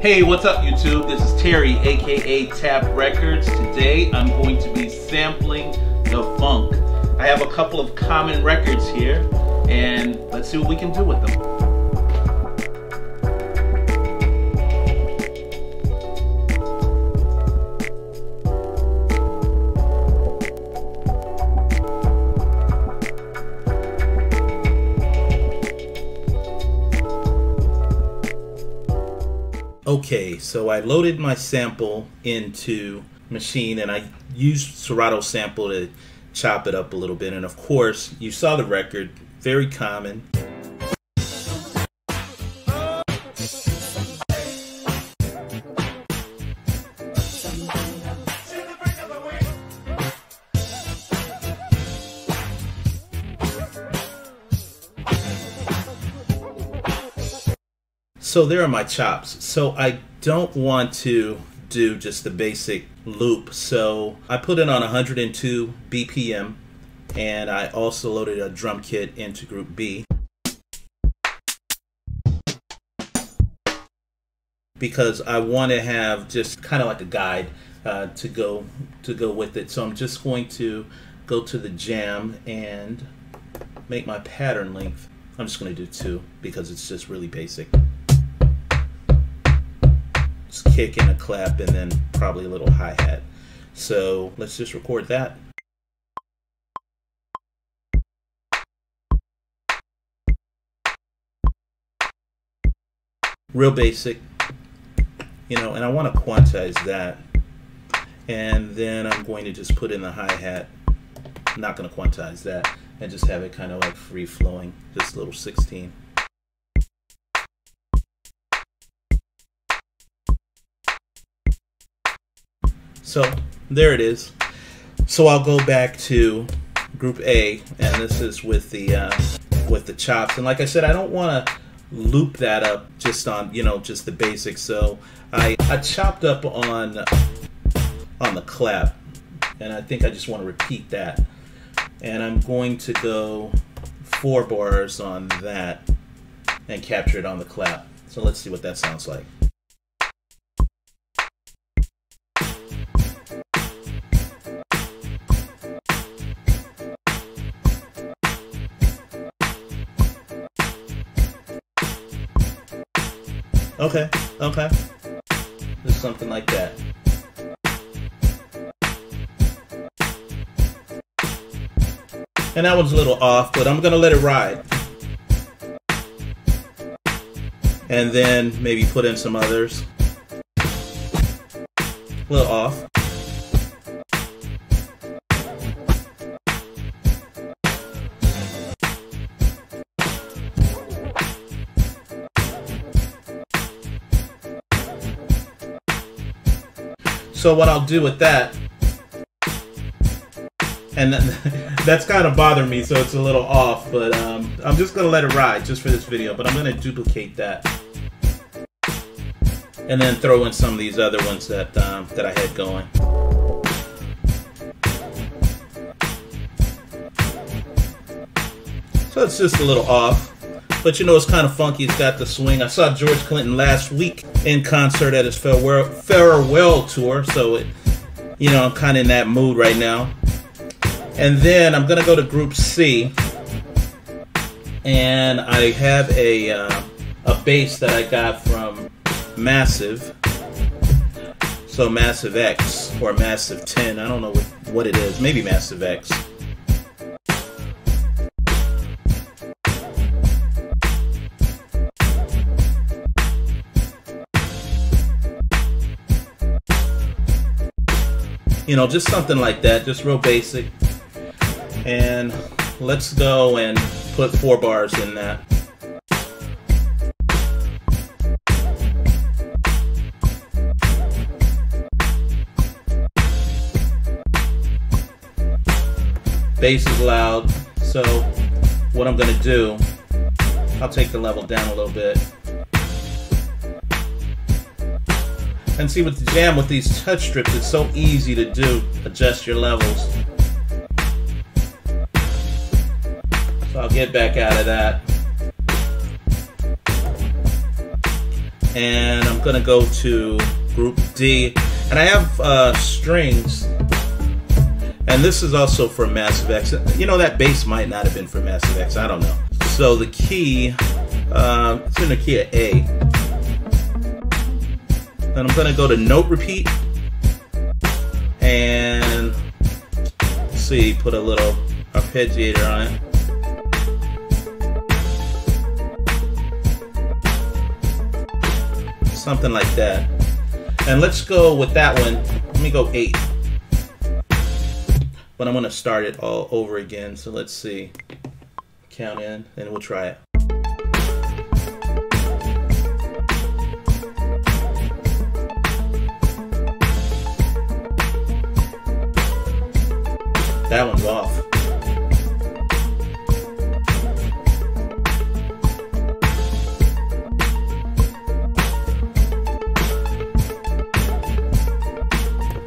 Hey, what's up YouTube? This is Terry, aka Tap Records. Today I'm going to be sampling the funk. I have a couple of common records here, and let's see what we can do with them. Okay, so I loaded my sample into Maschine and I used Serato sample to chop it up a little bit. And of course, you saw the record, very common. So there are my chops. So I don't want to do just the basic loop. So I put it on 102 BPM and I also loaded a drum kit into group B. Because I want to have just kind of like a guide uh, to go to go with it. So I'm just going to go to the jam and make my pattern length. I'm just going to do two because it's just really basic kick and a clap and then probably a little hi-hat. So let's just record that. Real basic, you know, and I want to quantize that. And then I'm going to just put in the hi-hat. not going to quantize that and just have it kind of like free flowing, just a little 16. So there it is. So I'll go back to group A, and this is with the uh, with the chops. And like I said, I don't want to loop that up just on you know just the basics. So I I chopped up on on the clap, and I think I just want to repeat that. And I'm going to go four bars on that and capture it on the clap. So let's see what that sounds like. Okay, okay. Just something like that. And that one's a little off, but I'm gonna let it ride. And then maybe put in some others. A little off. So what I'll do with that, and that's kind of bothering me, so it's a little off, but um, I'm just gonna let it ride just for this video, but I'm gonna duplicate that. And then throw in some of these other ones that, um, that I had going. So it's just a little off. But you know, it's kind of funky. It's got the swing. I saw George Clinton last week in concert at his farewell, farewell tour. So, it, you know, I'm kind of in that mood right now. And then I'm going to go to Group C. And I have a, uh, a bass that I got from Massive. So Massive X or Massive 10. I don't know what, what it is. Maybe Massive X. you know, just something like that, just real basic. And let's go and put four bars in that. Bass is loud, so what I'm gonna do, I'll take the level down a little bit. And see with the jam with these touch strips, it's so easy to do, adjust your levels. So I'll get back out of that. and I'm gonna go to group D, and I have uh, strings, and this is also for Massive X. You know that bass might not have been for Massive X. I don't know. So the key, uh, it's in the key of A. Then I'm gonna go to note repeat, and see, put a little arpeggiator on it. something like that. And let's go with that one. Let me go eight. But I'm gonna start it all over again. So let's see. Count in and we'll try it. That one's off.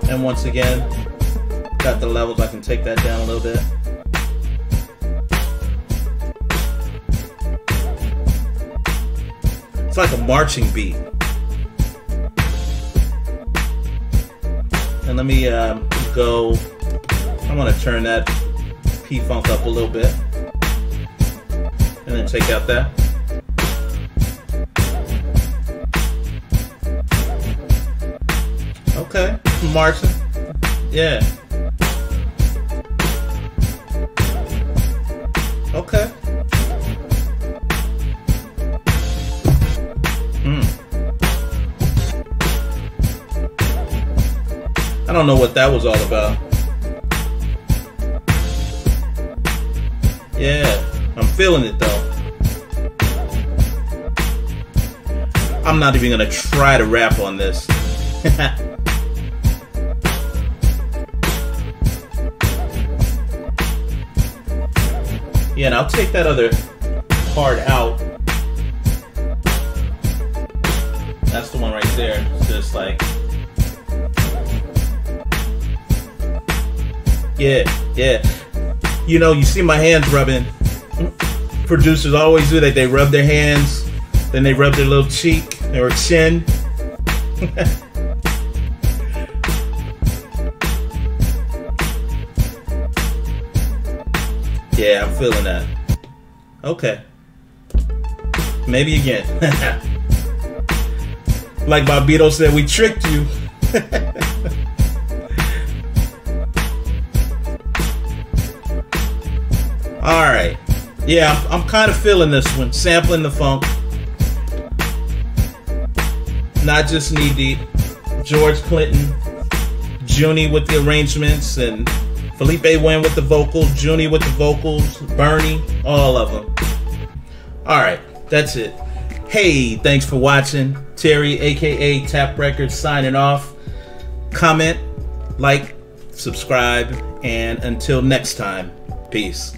And once again, got the levels, I can take that down a little bit. It's like a marching beat. And let me um, go, I want to turn that P-Funk up a little bit. And then take out that. Okay. Martin. Yeah. Okay. Hmm. I don't know what that was all about. Yeah, I'm feeling it though. I'm not even gonna try to rap on this. Yeah, and I'll take that other part out. That's the one right there. It's just like. Yeah, yeah. You know, you see my hands rubbing. Producers always do that. They rub their hands, then they rub their little cheek or chin. Yeah, I'm feeling that. Okay. Maybe again. like Bobbito said, we tricked you. All right. Yeah, I'm, I'm kind of feeling this one. Sampling the funk. Not just knee deep. George Clinton, Junie with the arrangements, and Phillippé Wynne with the vocals, Junie with the vocals, Bernie, all of them. All right, that's it. Hey, thanks for watching. Terry, aka Tap Records, signing off. Comment, like, subscribe, and until next time, peace.